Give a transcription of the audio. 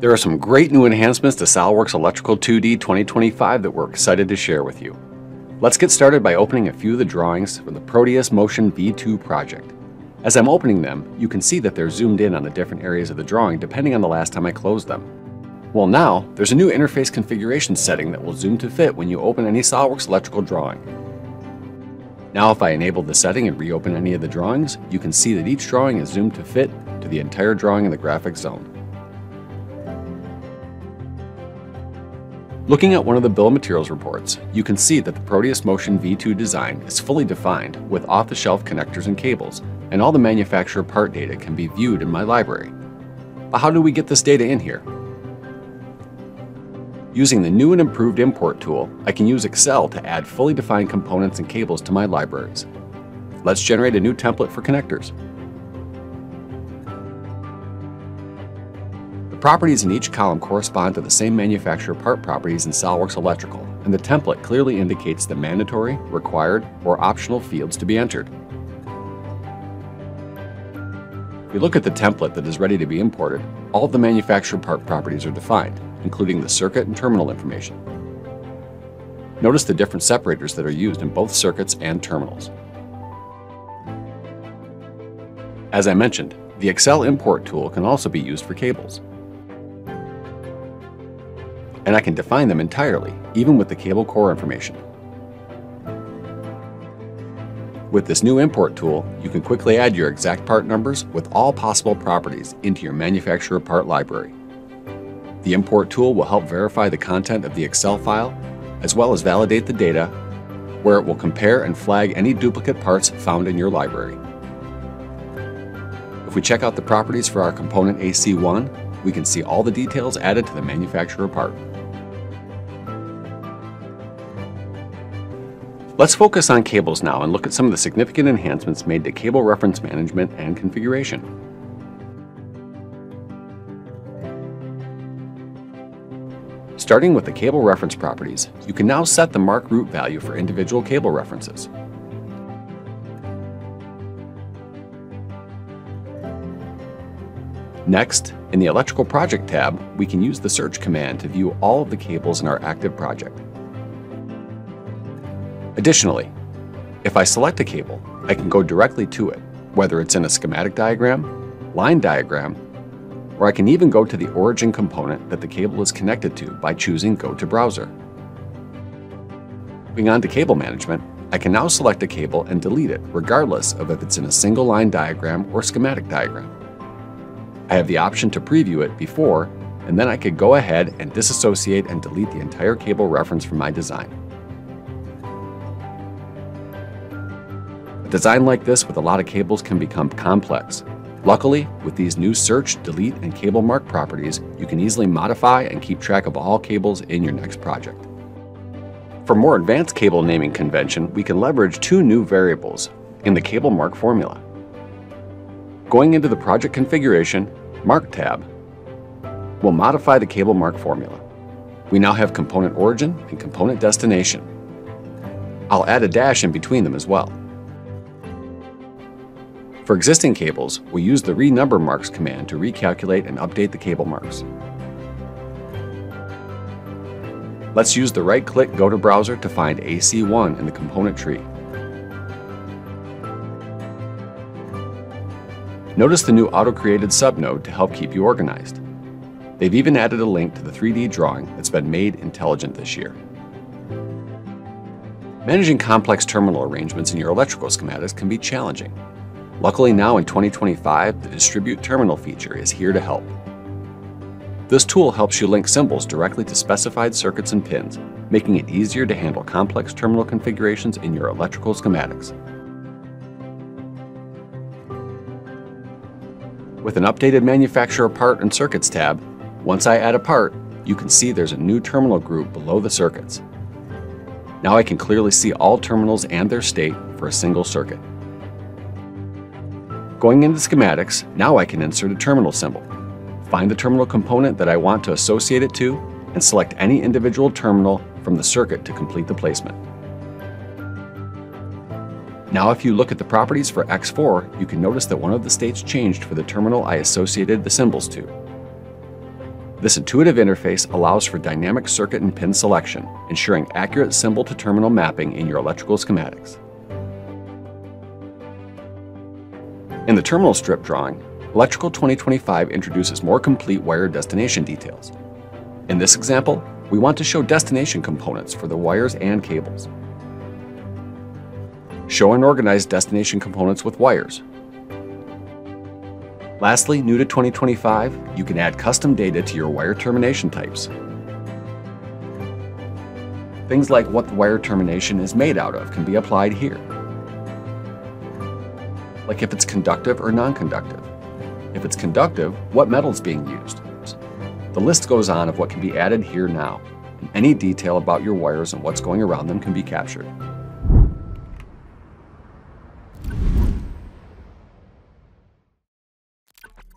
There are some great new enhancements to SOLIDWORKS Electrical 2D 2025 that we're excited to share with you. Let's get started by opening a few of the drawings from the Proteus Motion V2 project. As I'm opening them, you can see that they're zoomed in on the different areas of the drawing depending on the last time I closed them. Well now, there's a new interface configuration setting that will zoom to fit when you open any SOLIDWORKS electrical drawing. Now if I enable the setting and reopen any of the drawings, you can see that each drawing is zoomed to fit to the entire drawing in the graphics zone. Looking at one of the bill of materials reports, you can see that the Proteus Motion V2 design is fully defined with off-the-shelf connectors and cables, and all the manufacturer part data can be viewed in my library. But how do we get this data in here? Using the new and improved import tool, I can use Excel to add fully defined components and cables to my libraries. Let's generate a new template for connectors. Properties in each column correspond to the same manufacturer part properties in SOLIDWORKS Electrical, and the template clearly indicates the mandatory, required, or optional fields to be entered. If we look at the template that is ready to be imported, all of the manufacturer part properties are defined, including the circuit and terminal information. Notice the different separators that are used in both circuits and terminals. As I mentioned, the Excel import tool can also be used for cables and I can define them entirely, even with the cable core information. With this new import tool, you can quickly add your exact part numbers with all possible properties into your manufacturer part library. The import tool will help verify the content of the Excel file, as well as validate the data, where it will compare and flag any duplicate parts found in your library. If we check out the properties for our component AC1, we can see all the details added to the manufacturer part. Let's focus on cables now and look at some of the significant enhancements made to cable reference management and configuration. Starting with the cable reference properties, you can now set the mark root value for individual cable references. Next, in the Electrical Project tab, we can use the search command to view all of the cables in our active project. Additionally, if I select a cable, I can go directly to it, whether it's in a schematic diagram, line diagram, or I can even go to the origin component that the cable is connected to by choosing Go to Browser. Moving on to cable management, I can now select a cable and delete it regardless of if it's in a single line diagram or schematic diagram. I have the option to preview it before, and then I could go ahead and disassociate and delete the entire cable reference from my design. A design like this with a lot of cables can become complex. Luckily, with these new search, delete, and cable mark properties, you can easily modify and keep track of all cables in your next project. For more advanced cable naming convention, we can leverage two new variables in the cable mark formula. Going into the project configuration, Mark tab, we'll modify the cable mark formula. We now have component origin and component destination. I'll add a dash in between them as well. For existing cables, we use the renumber marks command to recalculate and update the cable marks. Let's use the right-click Go to Browser to find AC1 in the component tree. Notice the new auto-created subnode to help keep you organized. They've even added a link to the 3D drawing that's been made intelligent this year. Managing complex terminal arrangements in your electrical schematics can be challenging, Luckily now in 2025, the Distribute Terminal feature is here to help. This tool helps you link symbols directly to specified circuits and pins, making it easier to handle complex terminal configurations in your electrical schematics. With an updated manufacturer part and circuits tab, once I add a part, you can see there's a new terminal group below the circuits. Now I can clearly see all terminals and their state for a single circuit. Going into schematics, now I can insert a terminal symbol. Find the terminal component that I want to associate it to, and select any individual terminal from the circuit to complete the placement. Now if you look at the properties for X4, you can notice that one of the states changed for the terminal I associated the symbols to. This intuitive interface allows for dynamic circuit and pin selection, ensuring accurate symbol to terminal mapping in your electrical schematics. In the terminal strip drawing, Electrical 2025 introduces more complete wire destination details. In this example, we want to show destination components for the wires and cables. Show and organize destination components with wires. Lastly, new to 2025, you can add custom data to your wire termination types. Things like what the wire termination is made out of can be applied here. Like if it's conductive or non-conductive. If it's conductive, what metal is being used. The list goes on of what can be added here now. and Any detail about your wires and what's going around them can be captured.